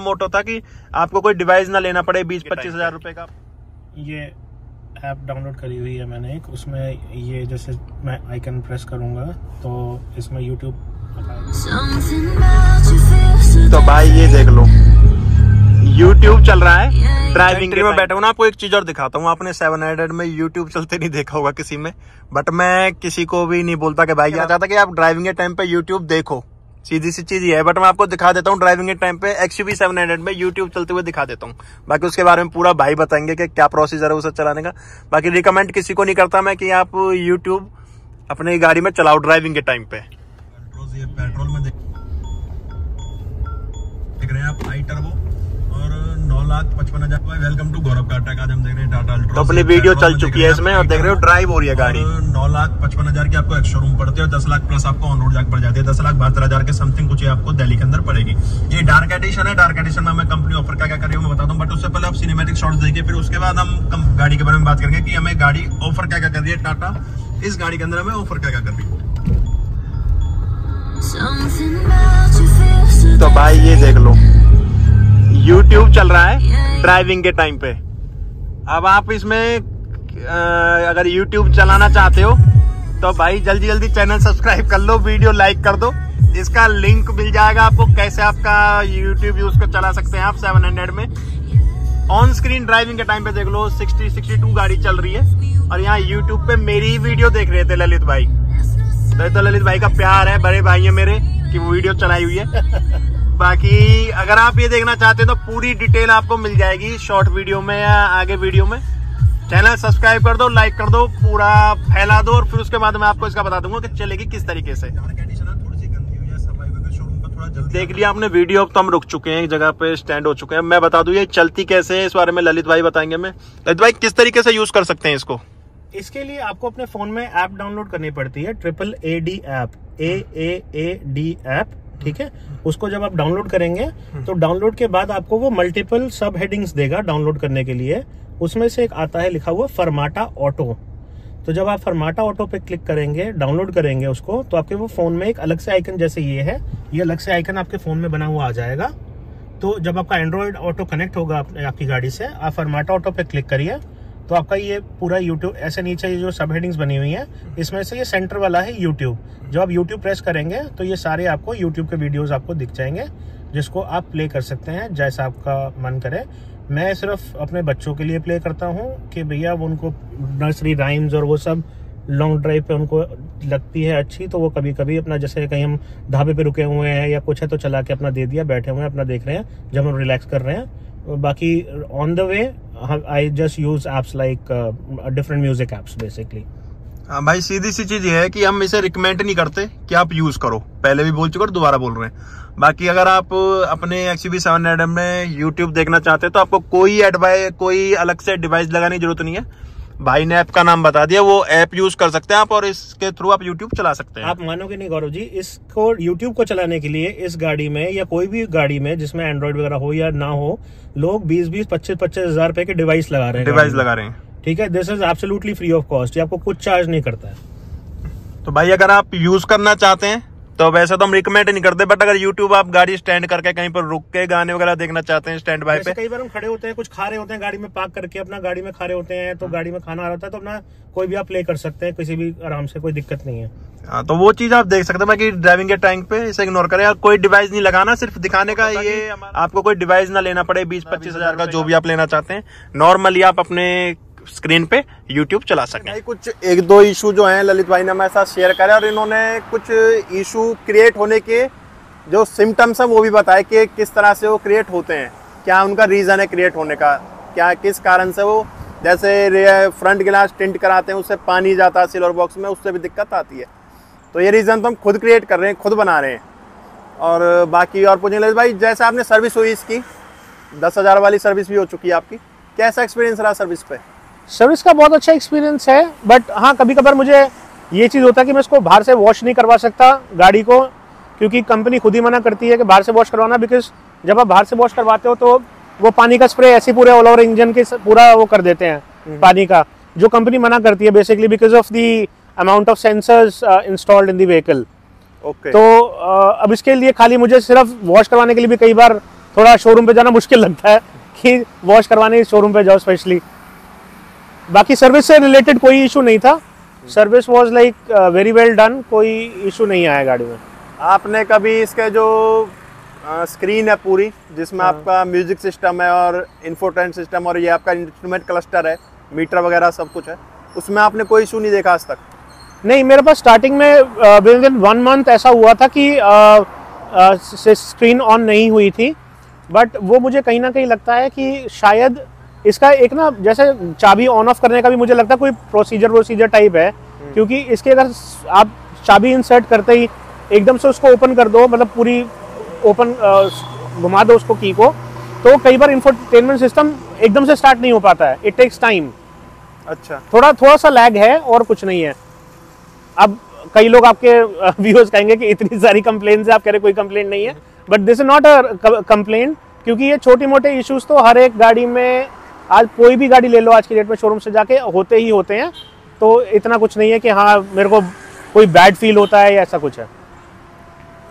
मोटो था कि आपको कोई डिवाइस ना लेना पड़े बीस पच्चीस हज़ार रुपए का। ये ऐप डाउनलोड करी हुई है मैंने एक उसमें ये जैसे मैं आइकन प्रेस करूँगा तो इसमें यूट्यूब तो भाई ये देख लो। YouTube चल रहा है ड्राइविंग में बैठा हूँ ना आपको एक चीज़ और दिखाता हूँ। आपने सेवन हंड्रेड में यूट्यूब चलते नहीं देखा होगा किसी में बट मैं किसी को भी नहीं बोलता कि भाई ये चाहता कि आप ड्राइविंग के टाइम पे यूट्यूब देखो। सीधी सी चीज़ ये है। बट मैं आपको दिखा देता हूँ ड्राइविंग के टाइम पे एक्स यू सेवन हंड्रेड में यूट्यूब चलते हुए दिखा देता हूँ। बाकी उसके बारे में पूरा भाई बताएँगे कि क्या प्रोसीजर है उसे चलाने का। बाकी रिकमेंड किसी को नहीं करता मैं कि आप यूट्यूब अपनी गाड़ी में चलाओ ड्राइविंग के टाइम पे। पेट्रोल में देख रहे हैं आप आई टर्बो और नौ लाख पचपन हज़ार वेलकम टू गौरव का आज हम देख रहे हैं। तो अपनी वीडियो चल चुकी है इसमें और देख रहे हो ड्राइव हो रही है गाड़ी। नौ लाख पचपन हज़ार की आपको एक्स्ट्रा रूम पड़ते हैं दस लाख प्लस आपको ऑन रोड जाकर पड़ जाती है। दस लाख बहत्तर हज़ार के समथिंग कुछ आपको दिल्ली के अंदर पड़ेगी। ये डार्क एडिशन है डार्क एडिशन में हमें कंपनी ऑफ़र क्या क्या कर रही है मैं बता दूँ बट उससे पहले आप सिनेमेटिक शॉर्ट देखिए फिर उसके बाद हम गाड़ी के बारे में बात करेंगे कि हमें गाड़ी ऑफ़र क्या क्या कर रही है। टाटा इस गाड़ी के अंदर हमें ऑफ़र क्या क्या कर रही है। तो भाई ये देख लो YouTube चल रहा है ड्राइविंग के टाइम पे। अब आप इसमें अगर YouTube चलाना चाहते हो तो भाई जल्दी जल्दी चैनल सब्सक्राइब कर लो वीडियो लाइक कर दो। इसका लिंक मिल जाएगा आपको कैसे आपका YouTube यूज़ कर चला सकते हैं आप 700 में। ऑन स्क्रीन ड्राइविंग के टाइम पे देख लो 60 62 गाड़ी चल रही है। और यहाँ YouTube पे मेरी वीडियो देख रहे थे ललित भाई। तो, तो ललित भाई का प्यार है बड़े भाई है मेरे की वो वीडियो चलाई हुई है। बाकी अगर आप ये देखना चाहते हैं तो पूरी डिटेल आपको मिल जाएगी शॉर्ट वीडियो में या आगे वीडियो में। चैनल सब्सक्राइब कर दो, लाइक कर दो, पूरा फैला दो, और फिर उसके बाद मैं आपको इसका बता दूँगा कि चलेगी किस तरीके से। देख लिया आपने, वीडियो अब तो हम रुक चुके हैं एक जगह पे स्टैंड हो चुके हैं। मैं बता दू, ये चलती कैसे है, इस बारे में ललित भाई बताएँगे मैं ललित भाई, किस तरीके से यूज़ कर सकते हैं इसको? इसके लिए आपको अपने फ़ोन में ऐप डाउनलोड करनी पड़ती है triple A D app A A D app ठीक है? उसको जब आप डाउनलोड करेंगे तो डाउनलोड के बाद आपको वो मल्टीपल सब हेडिंग्स देगा डाउनलोड करने के लिए। उसमें से एक आता है, लिखा हुआ फरमाटा ऑटो तो जब आप फरमाटा ऑटो पे क्लिक करेंगे डाउनलोड करेंगे उसको तो आपके वो फ़ोन में एक अलग से आइकन जैसे ये है, ये अलग से आइकन आपके फ़ोन में बना हुआ आ जाएगा। तो जब आपका एंड्रॉयड ऑटो कनेक्ट होगा आपकी गाड़ी से, आप फरमाटा ऑटो पे क्लिक करिए। तो आपका ये पूरा यूट्यूब ऐसे नीचे ये जो सब हेडिंग्स बनी हुई है, इसमें से ये सेंटर वाला है यूट्यूब जब आप यूट्यूब प्रेस करेंगे तो ये सारे आपको यूट्यूब के वीडियोस आपको दिख जाएँगे, जिसको आप प्ले कर सकते हैं, जैसा आपका मन करे। मैं सिर्फ़ अपने बच्चों के लिए प्ले करता हूँ कि भैया वो उनको नर्सरी राइम्स और वो सब लॉन्ग ड्राइव पे उनको लगती है अच्छी तो वो कभी कभी अपना जैसे कहीं हम ढाबे पे रुके हुए हैं या कुछ है तो चला के अपना दे दिया, बैठे हुए हैं, अपना देख रहे हैं, जब हम रिलैक्स कर रहे हैं। बाकी on the way I just use apps like different music apps basically हाँ भाई, सीधी सी चीज़ ये है कि हम इसे रिकमेंड नहीं करते कि आप यूज़ करो। पहले भी बोल चुके और दोबारा बोल रहे हैं। बाकी अगर आप अपने एक्स बी सेवन में यूट्यूब देखना चाहते हैं तो आपको कोई एडवाइस कोई अलग से डिवाइस लगाने की ज़रूरत नहीं है। भाई ने ऐप का नाम बता दिया वो ऐप यूज़ कर सकते हैं आप और इसके थ्रू आप यूट्यूब चला सकते हैं। आप मानोगे नहीं गौरव जी इसको यूट्यूब को चलाने के लिए इस गाड़ी में या कोई भी गाड़ी में जिसमें एंड्रॉइड वगैरह हो या ना हो लोग बीस बीस पच्चीस पच्चीस हज़ार रुपए के डिवाइस लगा रहे हैं। डिवाइस लगा रहे हैं। ठीक है this is absolutely free of cost आपको कुछ चार्ज नहीं करता है। तो भाई अगर आप यूज़ करना चाहते हैं तो वैसे तो हम रिकमेंड नहीं करते बट अगर यूट्यूब आप गाड़ी स्टैंड करके कहीं पर रुक के गाने वगैरह देखना चाहते हैं स्टैंड बाय पे। कई बार हम खड़े होते हैं कुछ खा रहे होते हैं गाड़ी में पार्क करके अपना गाड़ी में खा रहे होते हैं तो गाड़ी में खाना आ रहा है तो अपना कोई भी आप प्ले कर सकते हैं किसी भी आराम से कोई दिक्कत नहीं है। हाँ तो वो चीज़ आप देख सकते हैं बाकी ड्राइविंग के टाइम पे इसे इग्नोर करें। कोई डिवाइस नहीं लगाना सिर्फ़ दिखाने का ये आपको कोई डिवाइस ना लेना पड़े बीस पच्चीस हज़ार का जो भी आप लेना चाहते हैं। नॉर्मली आप अपने स्क्रीन पे यूट्यूब चला सके। कुछ एक दो इशू जो हैं ललित भाई ने हमारे साथ शेयर करे और इन्होंने कुछ इशू क्रिएट होने के जो सिम्टम्स हैं वो भी बताए कि किस तरह से वो क्रिएट होते हैं, क्या उनका रीज़न है क्रिएट होने का, क्या किस कारण से वो जैसे फ्रंट गिलास टिंट कराते हैं, उससे पानी जाता है सिल्वर बॉक्स में, उससे भी दिक्कत आती है। तो ये रीज़न तो हम खुद क्रिएट कर रहे हैं, खुद बना रहे हैं। और बाकी और पूछेंगे ललित भाई, जैसे आपने सर्विस हुई इसकी, दस हज़ार वाली सर्विस भी हो चुकी है आपकी, कैसा एक्सपीरियंस रहा सर्विस पे? सर्विस का बहुत अच्छा एक्सपीरियंस है बट हाँ कभी कभार मुझे ये चीज़ होता है कि मैं इसको बाहर से वॉश नहीं करवा सकता गाड़ी को क्योंकि कंपनी खुद ही मना करती है कि बाहर से वॉश करवाना बिकॉज़ जब आप बाहर से वॉश करवाते हो तो वो पानी का स्प्रे ऐसे पूरे ऑल ओवर इंजन के पूरा वो कर देते हैं हम्म। पानी का जो कंपनी मना करती है basically because of the amount of sensors installed in the vehicle तो uh, अब इसके लिए खाली मुझे सिर्फ़ वॉश करवाने के लिए भी कई बार थोड़ा शोरूम पे जाना मुश्किल लगता है कि वॉश करवाने शोरूम पे जाओ स्पेशली बाकी सर्विस से रिलेटेड कोई इशू नहीं था। Service was like very well done कोई इशू नहीं आया गाड़ी में। आपने कभी इसके जो स्क्रीन है पूरी जिसमें हाँ। आपका म्यूज़िक सिस्टम है और इन्फोटेन सिस्टम और ये आपका इंस्ट्रूमेंट क्लस्टर है मीटर वगैरह सब कुछ है उसमें आपने कोई इशू नहीं देखा आज तक? नहीं मेरे पास स्टार्टिंग में विद इन वन मंथ ऐसा हुआ था कि स्क्रीन ऑन नहीं हुई थी बट वो मुझे कहीं ना कहीं लगता है कि शायद इसका एक ना जैसे चाबी ऑन ऑफ़ करने का भी मुझे लगता है कोई प्रोसीजर प्रोसीजर टाइप है। क्योंकि इसके अगर आप चाबी इंसर्ट करते ही एकदम से उसको ओपन कर दो मतलब पूरी ओपन घुमा दो उसको की को तो कई बार इंफोटेनमेंट सिस्टम एकदम से स्टार्ट नहीं हो पाता है। इट टेक्स टाइम अच्छा। थोड़ा थोड़ा सा लैग है और कुछ नहीं है। अब कई लोग आपके व्यूअर्स कहेंगे कि इतनी सारी कंप्लेन है आप कह रहे कोई कंप्लेंट नहीं है। But this is not a complaint क्योंकि ये छोटे मोटे इश्यूज़ तो हर एक गाड़ी में आज कोई भी गाड़ी ले लो आज की डेट में शोरूम से जाके होते ही होते हैं। तो इतना कुछ नहीं है कि हाँ मेरे को कोई बैड फील होता है या ऐसा कुछ है।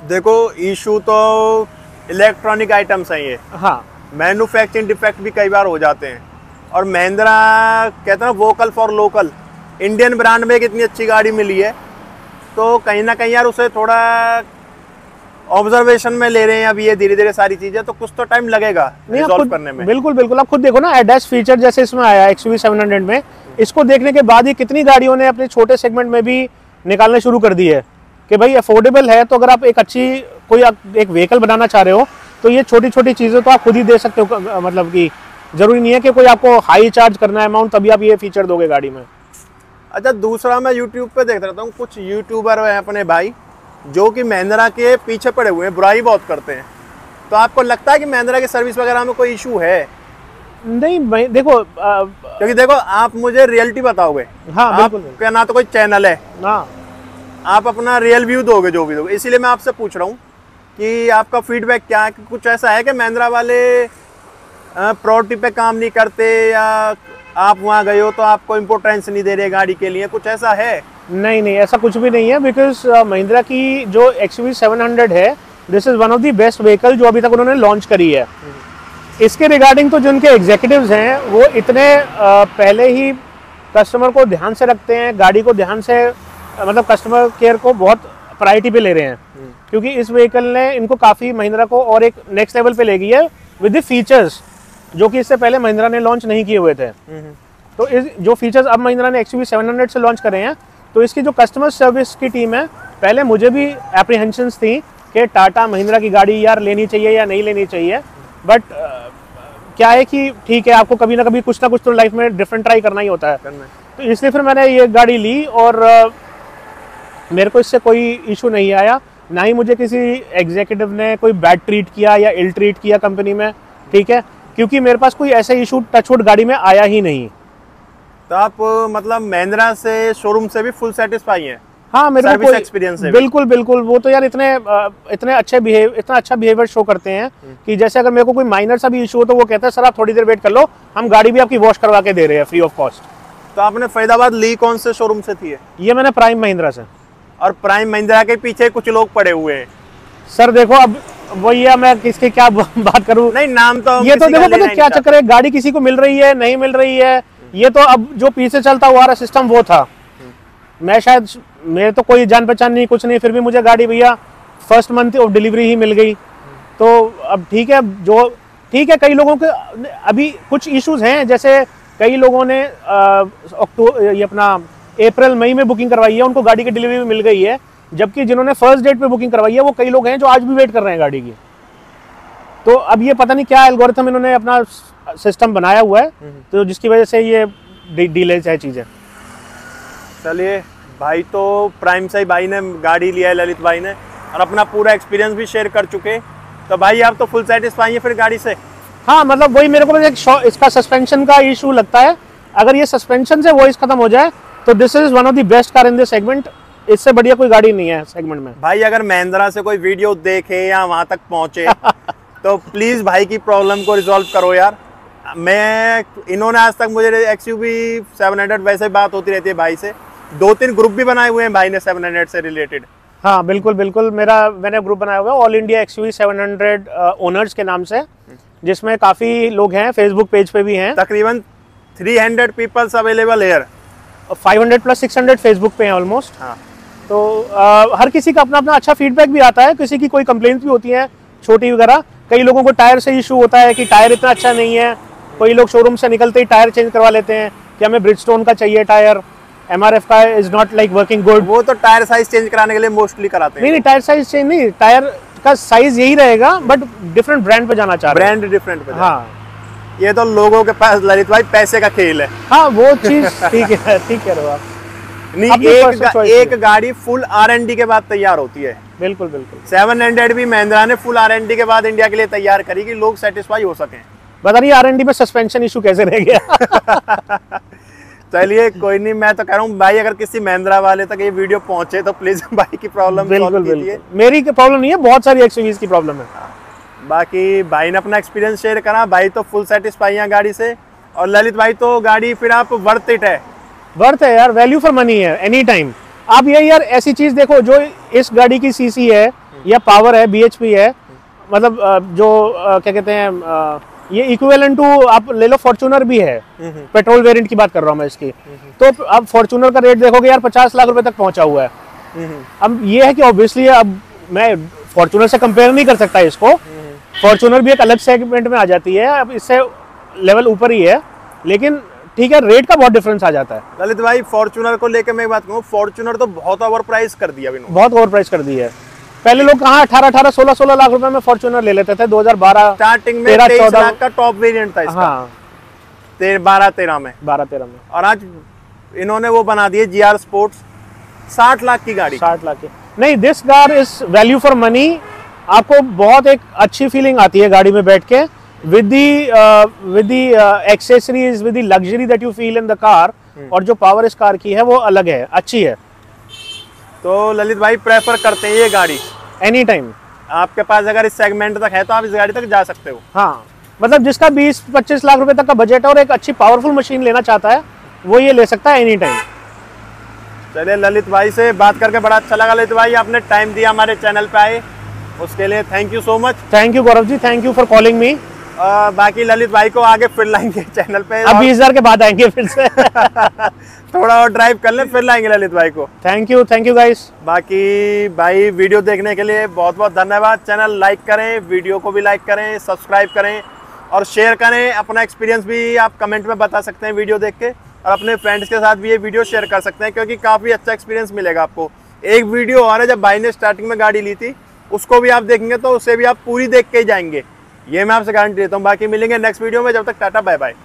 देखो इशू तो इलेक्ट्रॉनिक आइटम्स हैं ये। हाँ। मैन्युफैक्चरिंग डिफेक्ट भी कई बार हो जाते हैं। और महिंद्रा कहते हैं ना vocal for local Indian brand में एक इतनी अच्छी गाड़ी मिली है। तो कहीं ना कहीं यार उसे थोड़ा ऑब्जर्वेशन में ले रहे हैं अभी ये धीरे धीरे सारी चीज़ें तो कुछ तो टाइम लगेगा रिजॉल्व करने में। बिल्कुल बिल्कुल। आप खुद देखो ना एडेस फीचर जैसे इसमें आया एक्सयूवी 700 में इसको देखने के बाद ही कितनी गाड़ियों ने अपने छोटे सेगमेंट में भी निकालने शुरू कर दी है कि भाई अफोर्डेबल है तो अगर आप एक अच्छी कोई आप एक व्हीकल बनाना चाह रहे हो तो ये छोटी छोटी चीज़ें तो आप खुद ही दे सकते हो मतलब कि ज़रूरी नहीं है कि कोई आपको हाई चार्ज करना है अमाउंट तभी आप ये फीचर दोगे गाड़ी में। अच्छा दूसरा मैं यूट्यूब पे देख रहता हूँ कुछ यूट्यूबर हैं अपने भाई जो कि महिंद्रा के पीछे पड़े हुए हैं बुराई बहुत करते हैं। तो आपको लगता है कि महिंद्रा की सर्विस वगैरह में कोई इशू है? नहीं मैं देखो आ, क्योंकि देखो आप मुझे रियलिटी बताओगे। हाँ बिल्कुल आपका ना तो कोई चैनल है। हाँ। आप अपना रियल व्यू दोगे जो भी दोगे। इसीलिए मैं आपसे पूछ रहा हूँ कि आपका फीडबैक क्या है? कि कुछ ऐसा है कि महिंद्रा वाले प्रोटी पे काम नहीं करते या आप वहाँ गए हो तो आपको इम्पोर्टेंस नहीं दे रहे गाड़ी के लिए कुछ ऐसा है? नहीं नहीं ऐसा कुछ भी नहीं है बिकॉज़ महिंद्रा की जो एक्स सेवन हंड्रेड है this is one of the best vehicle जो अभी तक उन्होंने लॉन्च करी है। इसके रिगार्डिंग तो जिनके एग्जीक्यूटिव हैं वो इतने पहले ही कस्टमर को ध्यान से रखते हैं गाड़ी को ध्यान से मतलब कस्टमर केयर को बहुत प्रायोरिटी पे ले रहे हैं। क्योंकि इस व्हीकल ने इनको काफ़ी महिंद्रा को और एक नेक्स्ट लेवल पे ले गई है विद द फीचर्स जो कि इससे पहले महिंद्रा ने लॉन्च नहीं किए हुए थे। तो इस जो फीचर्स अब महिंद्रा ने एक्स सेवन से लॉन्च करे हैं तो इसकी जो कस्टमर सर्विस की टीम है पहले मुझे भी एप्रीहेंशंस थी कि टाटा महिंद्रा की गाड़ी यार लेनी चाहिए या नहीं लेनी चाहिए। बट क्या है कि ठीक है आपको कभी ना कभी कुछ ना कुछ तो लाइफ में डिफरेंट ट्राई करना ही होता है। तो इसलिए फिर मैंने ये गाड़ी ली और मेरे को इससे कोई इशू नहीं आया। ना ही मुझे किसी एग्जीक्यूटिव ने कोई बैड ट्रीट किया या इल ट्रीट किया कंपनी में ठीक है? क्योंकि मेरे पास कोई ऐसा इशू टचवुड गाड़ी में आया ही नहीं। तो आप मतलब महिंद्रा से शोरूम से भी फुल सेटिस्फाई हैं? हाँ मेरे को Service कोई experience से भी। बिल्कुल बिल्कुल वो तो यार इतने इतने अच्छे बिहेव इतना अच्छा बिहेवियर शो करते हैं कि जैसे अगर मेरे को कोई माइनर सा भी इशू हो तो वो कहते हैं सर आप थोड़ी देर वेट कर लो हम गाड़ी भी आपकी वॉश करवा के दे रहे हैं फ्री ऑफ़ कॉस्ट तो आपने फरीदाबाद ली कौन से शोरूम से थी ये? मैंने प्राइम महिंद्रा से। और प्राइम महिंद्रा के पीछे कुछ लोग पड़े हुए हैं। सर देखो अब वही है मैं किसके क्या बात करूँ? नहीं नाम तो ये तो देखो पता क्या चक्कर है? गाड़ी किसी को मिल रही है नहीं मिल रही है? ये तो अब जो पीछे चलता हुआ रहा सिस्टम वो था। मैं शायद मेरे तो कोई जान पहचान नहीं कुछ नहीं फिर भी मुझे गाड़ी भैया फ़र्स्ट मंथ ऑफ़ डिलीवरी ही मिल गई। तो अब ठीक है जो ठीक है कई लोगों के अभी कुछ इश्यूज़ हैं जैसे कई लोगों ने अक्टूबर ये अपना अप्रैल मई में बुकिंग करवाई है उनको गाड़ी की डिलीवरी मिल गई है। जबकि जिन्होंने फ़र्स्ट डेट पे बुकिंग करवाई है वो कई लोग हैं जो आज भी वेट कर रहे हैं गाड़ी की। तो अब ये पता नहीं क्या एल्गोरिथम इन्होंने अपना सिस्टम बनाया हुआ है तो जिसकी वजह से ये डिलेज है चीज़ें। चलिए भाई तो प्राइम से ही भाई ने गाड़ी लिया है ललित भाई ने और अपना पूरा एक्सपीरियंस भी शेयर कर चुके तो भाई आप तो फुल सेटिस्फाई हैं फिर गाड़ी से? हाँ मतलब वही मेरे को एक इसका सस्पेंशन का इशू लगता है। अगर ये सस्पेंशन से वॉइस खत्म हो जाए तो this is one of the best car in this segment इससे बढ़िया कोई गाड़ी नहीं है सेगमेंट में। भाई अगर महिंद्रा से कोई वीडियो देखे या वहाँ तक पहुँचे तो प्लीज़ भाई की प्रॉब्लम को रिजॉल्व करो यार। मैं इन्होंने आज तक मुझे एक्स यू हंड्रेड वैसे बात होती रहती है भाई से। दो तीन ग्रुप भी बनाए हुए हैं भाई ने सेवन हंड्रेड से रिलेटेड हाँ बिल्कुल बिल्कुल। मेरा मैंने ग्रुप बनाया हुआ है all India X U seven hundred owners के नाम से जिसमें काफ़ी लोग हैं फेसबुक पेज पे भी हैं। तकरीबन 300 peoples available or 500 plus 600 Facebook पे हैं ऑलमोस्ट हाँ। तो अ, हर किसी का अपना अपना अच्छा फीडबैक भी आता है। किसी की कोई कंप्लेंट्स भी होती हैं छोटी वगैरह। कई लोगों को टायर से इशू होता है कि टायर इतना अच्छा नहीं है। कोई लोग शोरूम से निकलते ही टायर चेंज करवा लेते हैं कि हमें ब्रिजस्टोन का चाहिए टायर एम आर एफ़ का is not like working good वो तो टायर साइज़ चेंज कराने के लिए मोस्टली कराते नहीं हैं। नहीं टायर साइज़ चेंज नहीं टायर का साइज़ यही रहेगा बट डिफरेंट ब्रांड पे जाना चाह रहे ब्रांड डिफरेंट पे हाँ। ये तो लोगों के पास ललित भाई पैसे का खेल है। हाँ वो चीज़ ठीक है ठीक है आप। नहीं एक गा, एक गाड़ी फुल आर एन डी के बाद तैयार होती है। बिल्कुल बिल्कुल। सेवन हंड्रेड भी महिंद्रा ने फुल आर एन डी के बाद इंडिया के लिए तैयार करी कि लोग सेटिस्फाई हो सके। बता नहीं आर एन डी में सस्पेंशन इशू कैसे रह गया? चलिए कोई नहीं मैं तो कह रहा हूँ भाई अगर किसी महिंद्रा वाले तक ये वीडियो पहुँचे तो प्लीज़ भाई की प्रॉब्लम बिल्कुल बिल्कुल। मेरी प्रॉब्लम नहीं है बहुत सारी एक्सयूवीज की प्रॉब्लम है। बाकी भाई ने अपना एक्सपीरियंस शेयर करा भाई तो फुल सेटिस्फाई है गाड़ी से और ललित भाई तो गाड़ी फिर आप वर्थ इट है। वर्थ है यार वैल्यू फॉर मनी है एनी टाइम आप ये यार ऐसी चीज़ देखो जो इस गाड़ी की सीसी है या पावर है बीएचपी है मतलब जो क्या कहते हैं ये इक्विवेलेंट टू आप ले लो फॉर्चूनर भी है। पेट्रोल वेरिएंट की बात कर रहा हूँ मैं इसकी। तो आप फॉर्चूनर का रेट देखोगे यार पचास लाख रुपए तक पहुँचा हुआ है। अब ये है कि ऑब्वियसली अब मैं फॉर्चूनर से कंपेयर नहीं कर सकता इसको। फॉर्चूनर भी एक अलग सेगमेंट में आ जाती है अब इससे लेवल ऊपर ही है। लेकिन ठीक है रेट का बहुत डिफरेंस आ जाता है। ललित भाई फॉर्चूनर को लेकर मैं एक बात कहूँ फॉर्चूनर तो बहुत ओवर प्राइस कर दिया इन्होंने। बहुत ओवर प्राइस कर दी है। पहले लोग कहा अठारह अठारह सोलह सोलह लाख रुपए में फॉर्चूनर ले लेते थे? 2012 स्टार्टिंग में तेरह, चौदह- लाख का टॉप वेरिएंट था इसका। हाँ। बारह तेरह में। बारह तेरह में। और आज इन्होंने वो बना दिए जी आर स्पोर्ट्स साठ लाख की गाड़ी। साठ लाख की। नहीं this car is value for money आपको बहुत एक अच्छी फीलिंग आती है गाड़ी में बैठ के। With the with the accessories with the luxury that you feel in the car और जो पावर इस कार की है वो अलग है अच्छी है। तो ललित भाई प्रेफर करते हैं ये गाड़ी। एनी टाइम आपके पास अगर इस सेगमेंट तक है तो आप इस गाड़ी तक जा सकते हो। हाँ मतलब जिसका 20-25 लाख रुपए तक का बजट है और एक अच्छी पावरफुल मशीन लेना चाहता है वो ये ले सकता है एनी टाइम चलिए ललित भाई से बात करके बड़ा अच्छा लगा। ललित भाई आपने टाइम दिया हमारे चैनल पे आए। उसके लिए thank you so much thank you Gaurav ji thank you for calling me बाकी ललित भाई को आगे फिर लाएँगे चैनल पे। अब बीस हज़ार के बाद आएँगे फिर से। थोड़ा और ड्राइव कर ले फिर लाएँगे ललित भाई को। Thank you thank you guys बाकी भाई वीडियो देखने के लिए बहुत बहुत धन्यवाद। चैनल लाइक करें वीडियो को भी लाइक करें सब्सक्राइब करें और शेयर करें। अपना एक्सपीरियंस भी आप कमेंट में बता सकते हैं वीडियो देख के और अपने फ्रेंड्स के साथ भी ये वीडियो शेयर कर सकते हैं क्योंकि काफ़ी अच्छा एक्सपीरियंस मिलेगा आपको। एक वीडियो और है जब भाई ने स्टार्टिंग में गाड़ी ली थी उसको भी आप देखेंगे तो उसे भी आप पूरी देख के ही जाएँगे। ये मैं आपसे गारंटी देता हूँ, बाकी मिलेंगे नेक्स्ट वीडियो में, जब तक टाटा बाय बाय